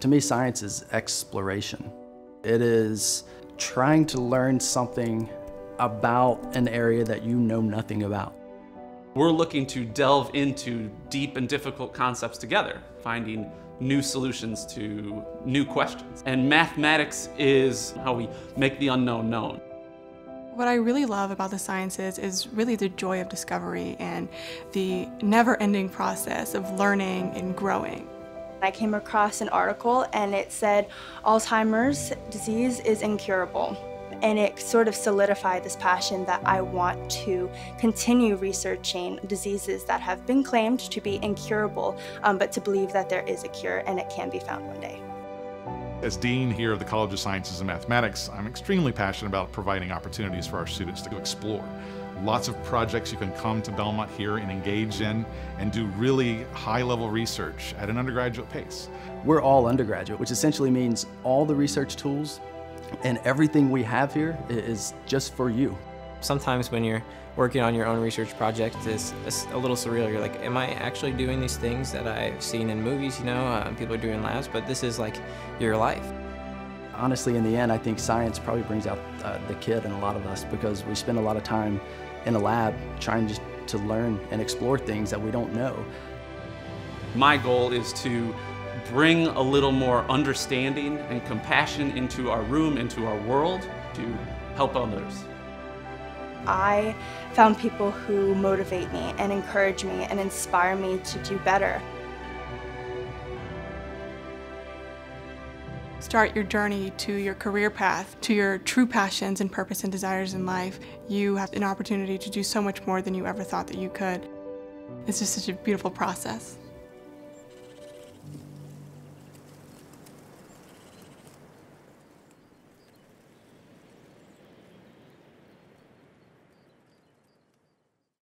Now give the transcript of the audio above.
To me, science is exploration. It is trying to learn something about an area that you know nothing about. We're looking to delve into deep and difficult concepts together, finding new solutions to new questions. And mathematics is how we make the unknown known. What I really love about the sciences is really the joy of discovery and the never-ending process of learning and growing. I came across an article and it said Alzheimer's disease is incurable. And it sort of solidified this passion that I want to continue researching diseases that have been claimed to be incurable, um, but to believe that there is a cure and it can be found one day. As Dean here of the College of Sciences and Mathematics, I'm extremely passionate about providing opportunities for our students to explore lots of projects you can come to Belmont here and engage in and do really high-level research at an undergraduate pace. We're all undergraduate, which essentially means all the research tools and everything we have here is just for you. Sometimes when you're working on your own research project, it's, it's a little surreal. You're like, am I actually doing these things that I've seen in movies, you know, uh, people are doing in labs, but this is like your life. Honestly, in the end, I think science probably brings out uh, the kid in a lot of us because we spend a lot of time in a lab trying just to learn and explore things that we don't know. My goal is to bring a little more understanding and compassion into our room, into our world, to help others. I found people who motivate me and encourage me and inspire me to do better. start your journey to your career path, to your true passions and purpose and desires in life, you have an opportunity to do so much more than you ever thought that you could. It's just such a beautiful process.